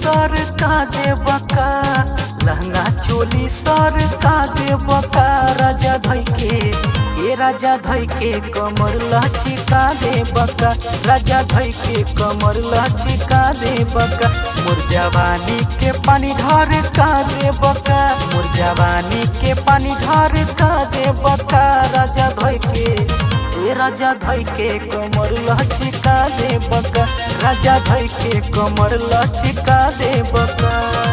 Sir का Devka, lehenga choli sir का देवका, राजा धई के ए राजा धई के कमर लचिका देवका, राजा धई के कमर लचिका देवका मोर जवानी के पानी ढर का देवका मोर जवानी के पानी ढर का देव राजा धई के कमर लचिका दे बका। राजा धई के कमर लचिका दे बका।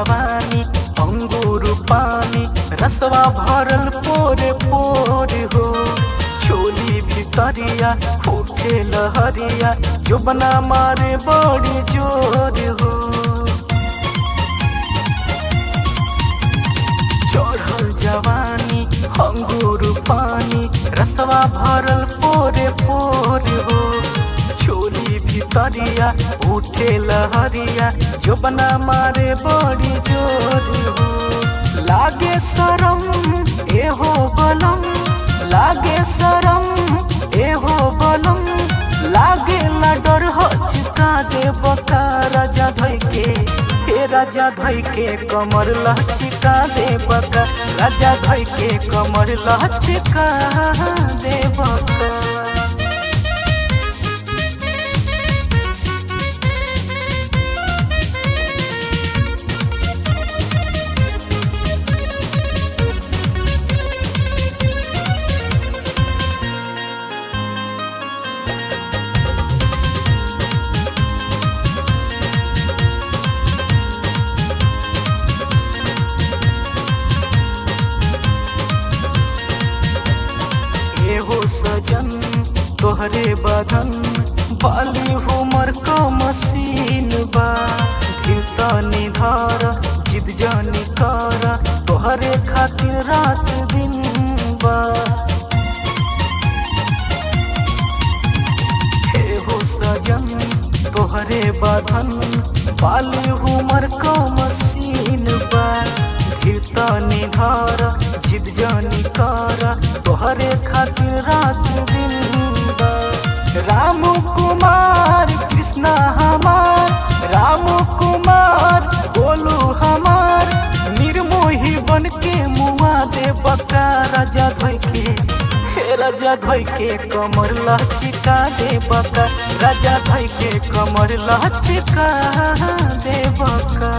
जवानी अंगूर पानी, रसवा भरल पोरे पोर हो। चोली भितरिया उठे लहरिया, जुबना मारे बड़ी ज़ोर हो। चढ़ल जवानी, अंगूर पानी, रसवा भरल चोली भितरिया उठे लहरिया जोबना मारे बड़ी ज़ोर लागे शरम, एहो बलम, लागे शरम, एहो बलम, लागे डर हो चिका दे बका राजा धई के हे राजा धई के कमर लचिका दे बका, राजा धई के कमर लचिका दे बका। एहो सजन, तोहरे बदन, बाली हुमर का मसीन बा। निधार, जिद जानी कारा तोहरे खातिर रात दिन बा। एहो सजन, तोहरे बदन, बाली हुमर का मसीन बा। कारा तोहरे खातिर रात दिन राम कुमार, कृष्णा हमार। राम कुमार, बोलू हमार। निर्मोही बन के मुआ दे बका राजा धोई के राजा धोई के कमर लचिका दे बका। राजा धोई के कमर लचिका दे बका।